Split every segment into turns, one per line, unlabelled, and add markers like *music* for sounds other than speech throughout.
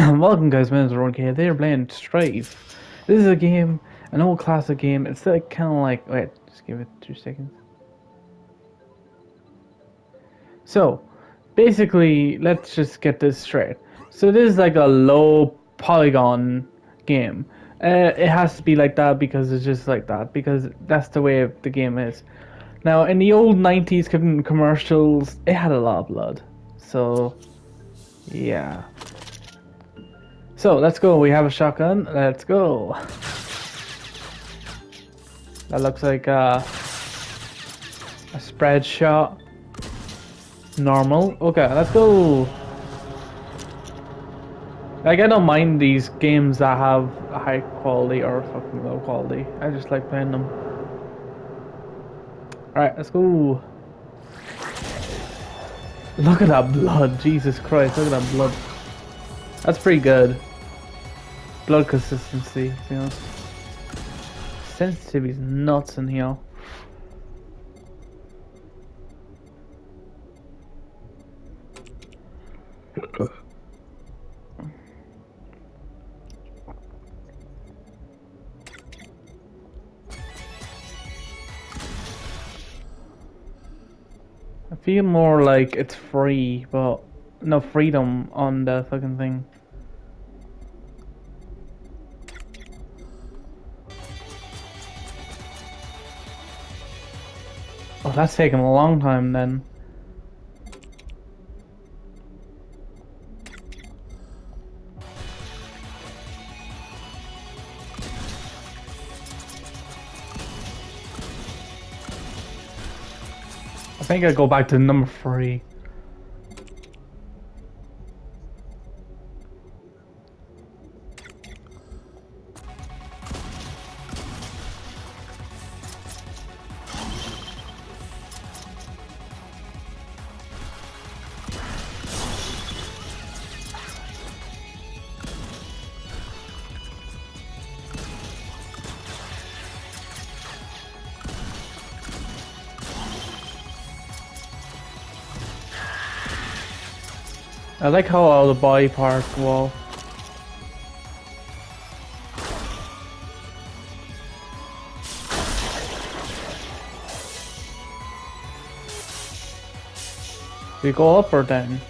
*coughs* Welcome guys, my name is Ron K. They're playing Strafe. This is a game, an old classic game. It's like kind of like wait, just give it two seconds. So, basically, let's just get this straight. So this is like a low polygon game. Uh, it has to be like that because it's just like that because that's the way the game is. Now, in the old '90s com- commercials, it had a lot of blood. So, yeah. So let's go. We have a shotgun. Let's go. That looks like a, a spread shot. Normal. Okay, let's go. Like I don't mind these games that have high quality or fucking low quality. I just like playing them. Alright, let's go. Look at that blood. Jesus Christ, look at that blood. That's pretty good blood consistency, to be honest. Is nuts in here. I feel more like it's free, but no freedom on the fucking thing. That's taken a long time then. I think I go back to number three. I like how all the body parts wall. We go up or down?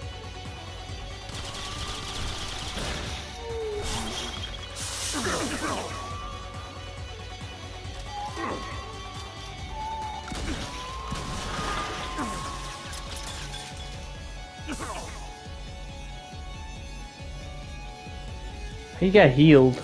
He got healed.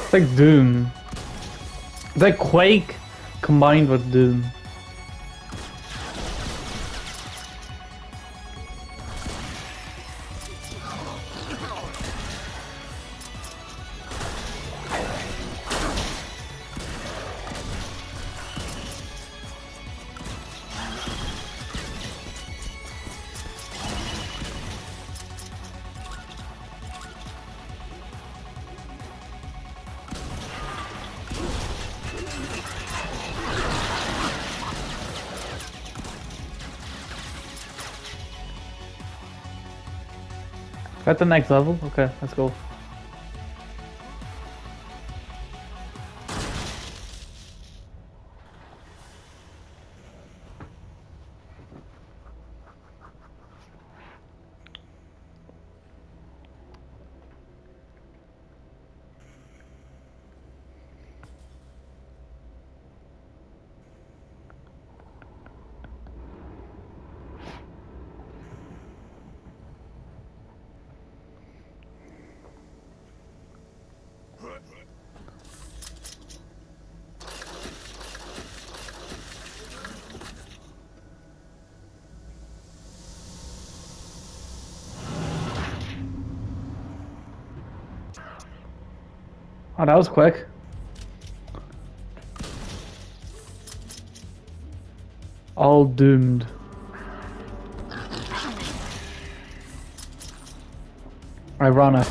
It's like Doom. It's like Quake combined with Doom. At the next level? Okay, let's go. Oh, that was quick. All doomed. Ironic.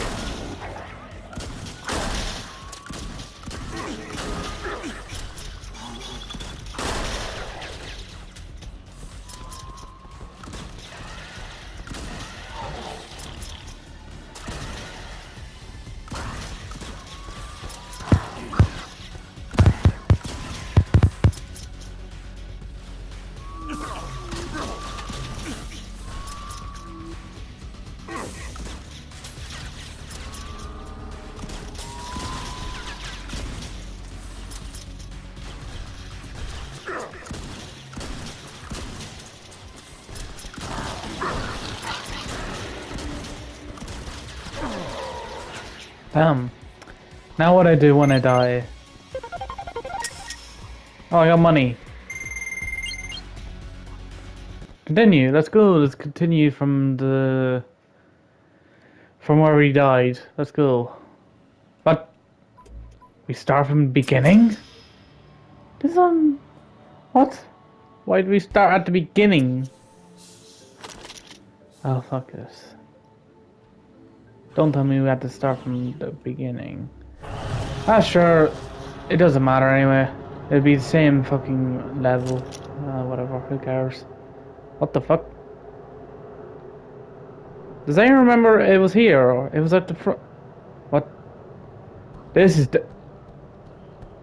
Damn. Now what I do when I die? Oh, I got money. Continue. Let's go. Let's continue from the from where we died. Let's go. But we start from the beginning. This one. What? Why did we start at the beginning? Oh fuck this. Don't tell me we had to start from the beginning. Ah, sure. It doesn't matter anyway. It'd be the same fucking level. Uh, whatever, who cares? What the fuck? Does anyone remember it was here or it was at the front? What? This is the.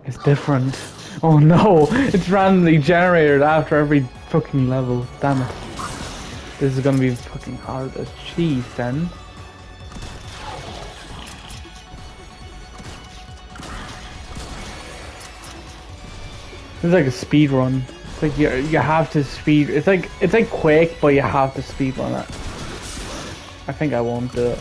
It's different. Oh no! It's randomly generated after every fucking level. Damn it. This is gonna be fucking hard as cheese then. It's like a speed run. It's like you you have to speed. It's like it's like Quake, but you have to speed run it. I think I won't do it.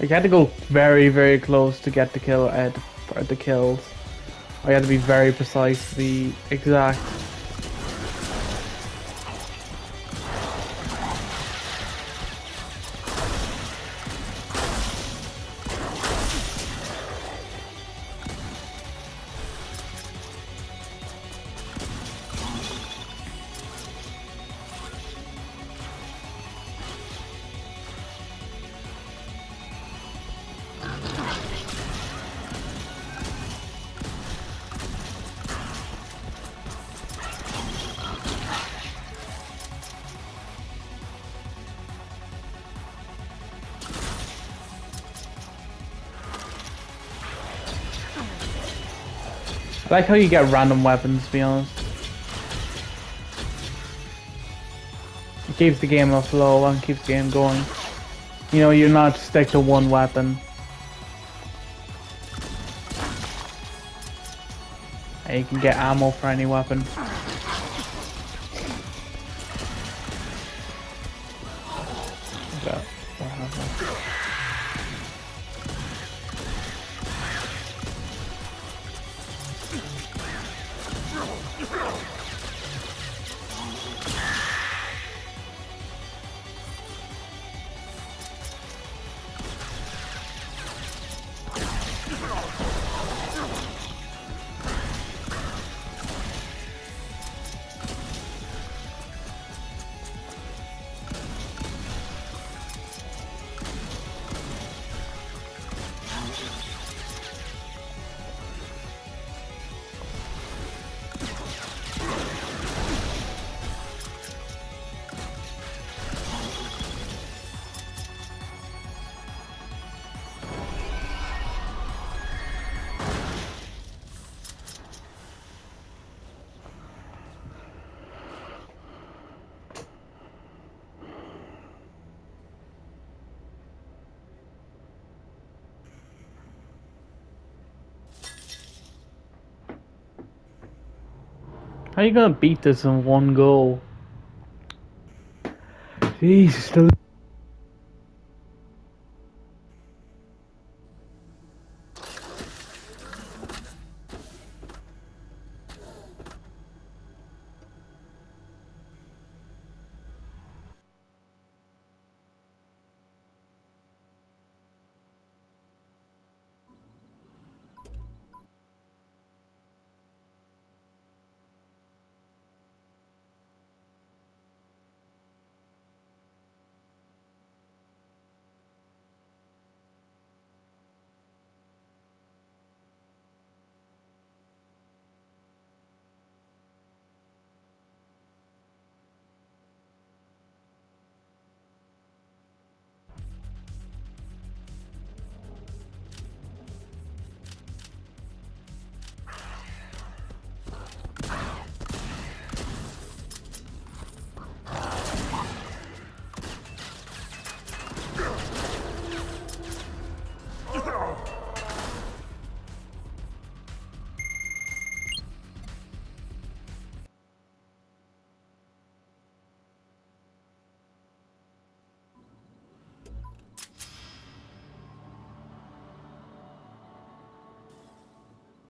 Like, you had to go very very close to get the kill uh, at the kills. I had to be very precise to be exact. Like how you get random weapons, to be honest. It keeps the game a flow and keeps the game going. You know, you're not stick to one weapon. And you can get ammo for any weapon. How are you gonna beat this in one go? Jeez,